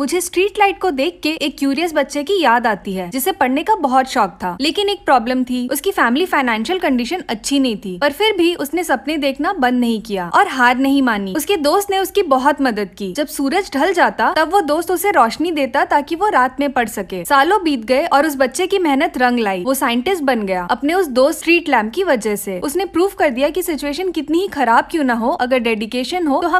मुझे street light को देख के एक क्यूरियस बच्चे की याद आती है, जिसे पढ़ने का बहुत शौक था। लेकिन एक प्रॉब्लम थी, उसकी फैमिली फाइनेंशियल कंडीशन अच्छी नहीं थी, पर फिर भी उसने सपने देखना बंद नहीं किया और हार नहीं मानी। उसके दोस्त ने उसकी बहुत मदद की। जब सूरज ढल जाता, तब वो दोस्त उसे रोशनी देता ताकि वो रात में पढ़ सके। सालों बीत गए और उस बच्चे की मेहनत रंग लाई। वो साइंटिस्ट बन गया, अपने उस दोस्त स्ट्रीट लैम्प की वजह से। उसने प्रूव कर दिया कि सिचुएशन कितनी ही खराब क्यों ना हो। अगर डेडिकेशन हो तो हम